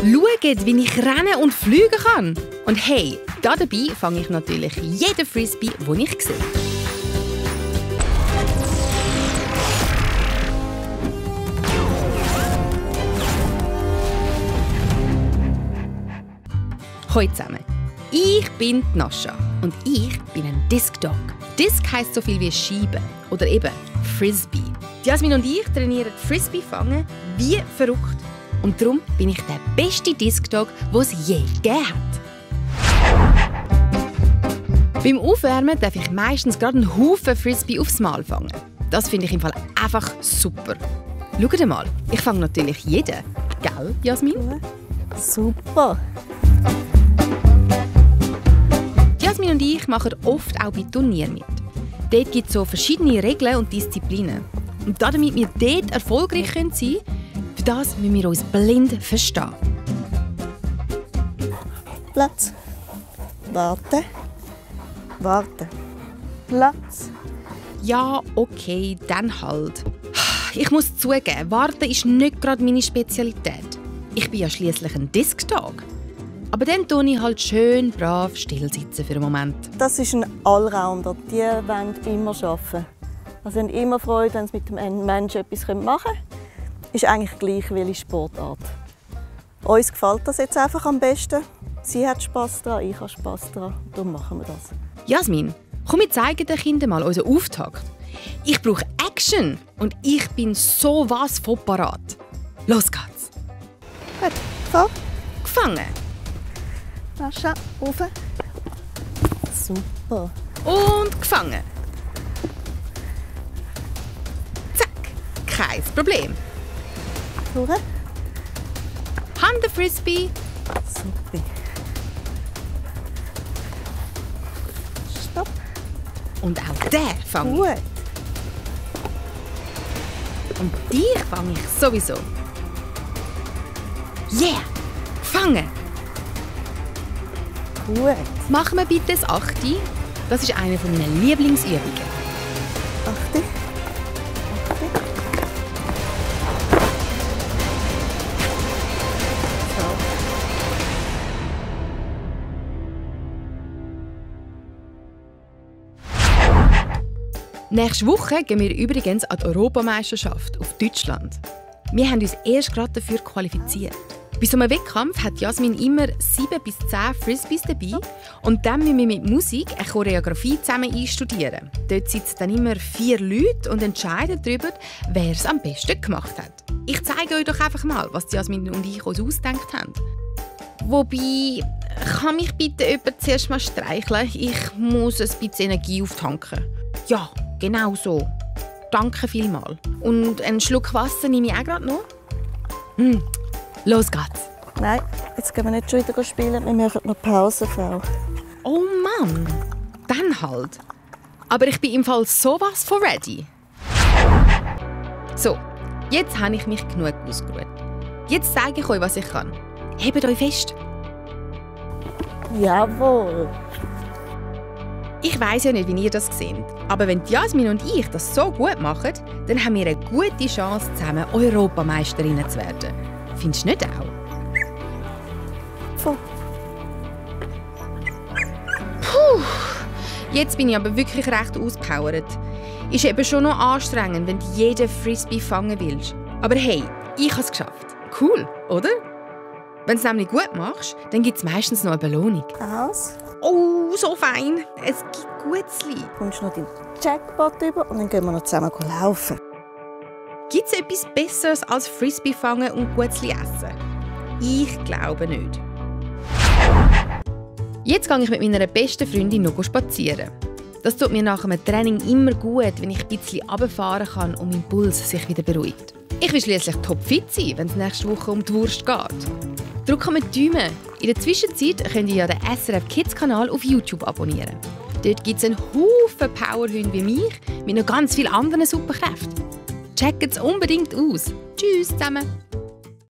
Schaut, wie ich rennen und fliegen kann. Und hey, da dabei fange ich natürlich jeden Frisbee, den ich sehe. Hallo zusammen. Ich bin Nascha und ich bin ein Disc Dog. Disc heisst so viel wie Scheibe oder eben Frisbee. Jasmin und ich trainieren Frisbee fangen wie verrückt. Und darum bin ich der beste Disc Dog, den es je gegeben hat. Beim Aufwärmen darf ich meistens gerade einen Haufen Frisbee aufs Mal fangen. Das finde ich im Fall einfach super. Schaut mal, ich fange natürlich jeden. Gell, Jasmin? Super. Jasmin und ich machen oft auch bei Turnieren mit. Dort gibt es so verschiedene Regeln und Disziplinen. Und damit wir dort erfolgreich sein können, für das müssen wir uns blind verstehen. Platz. Warten. Warten. Platz. Ja, okay, dann halt. Ich muss zugeben, Warten ist nicht gerade meine Spezialität. Ich bin ja schließlich ein Disc-Dog. Aber dann tue ich halt schön brav still sitzen für einen Moment. Das ist ein Allrounder. Die wollen immer arbeiten. Also haben immer Freude, wenn sie mit dem Menschen etwas machen können. Ist eigentlich gleich welche Sportart. Uns gefällt das jetzt einfach am besten. Sie hat Spass daran, ich habe Spass daran. Darum machen wir das. Jasmin, komm, wir zeigen den Kindern mal unseren Auftakt. Ich brauche Action und ich bin so was von parat. Los geht's. Gut, so. Gefangen. Nascha, rauf. Super. Und gefangen. Zack. Kein Problem. Durch. Hand den Frisbee. Super. Stopp. Und auch den fange ich. Gut. Und dich fange ich sowieso. Yeah! Gefangen! Gut. Machen wir bitte das Achte. Das ist eine meiner Lieblingsübungen. Achte. Nächste Woche gehen wir übrigens an die Europameisterschaft auf Deutschland. Wir haben uns erst gerade dafür qualifiziert. Bei so einem Wettkampf hat Jasmin immer sieben bis zehn Frisbees dabei und dann müssen wir mit Musik eine Choreografie zusammen einstudieren. Dort sitzen dann immer vier Leute und entscheiden darüber, wer es am besten gemacht hat. Ich zeige euch doch einfach mal, was Jasmin und ich uns ausgedacht haben. Wobei, kann mich bitte jemand zuerst mal streicheln? Ich muss ein bisschen Energie auftanken. Ja, genau so. Danke vielmals. Und einen Schluck Wasser nehme ich auch gerade noch. Hm. Los geht's. Nein, jetzt gehen wir nicht schon wieder spielen. Wir machen noch Pause, Frau. Oh Mann, dann halt. Aber ich bin im Fall sowas von ready. So, jetzt habe ich mich genug ausgeruht. Jetzt zeige ich euch, was ich kann. Hebt euch fest. Jawohl. Ich weiß ja nicht, wie ihr das seht, aber wenn Jasmin und ich das so gut machen, dann haben wir eine gute Chance, zusammen Europameisterinnen zu werden. Findest du nicht auch? So. Puh, jetzt bin ich aber wirklich recht auspowert. Ist eben schon noch anstrengend, wenn du jeden Frisbee fangen willst. Aber hey, ich habe es geschafft. Cool, oder? Wenn du es nämlich gut machst, dann gibt es meistens noch eine Belohnung. Aus. Oh, so fein. Es gibt Gutzli. Du kommst noch den Jackpot über und dann gehen wir noch zusammen laufen. Gibt es etwas Besseres als Frisbee fangen und Gutzli essen? Ich glaube nicht. Jetzt gehe ich mit meiner besten Freundin noch spazieren. Das tut mir nach einem Training immer gut, wenn ich ein bisschen runterfahren kann und mein Puls sich wieder beruhigt. Ich will schließlich topfit sein, wenn es nächste Woche um die Wurst geht. Drückt mir die Daumen. In der Zwischenzeit könnt ihr ja den SRF Kids Kanal auf YouTube abonnieren. Dort gibt es einen Haufen Powerhunde wie mich mit noch ganz vielen anderen Superkräften. Checkt es unbedingt aus. Tschüss zusammen!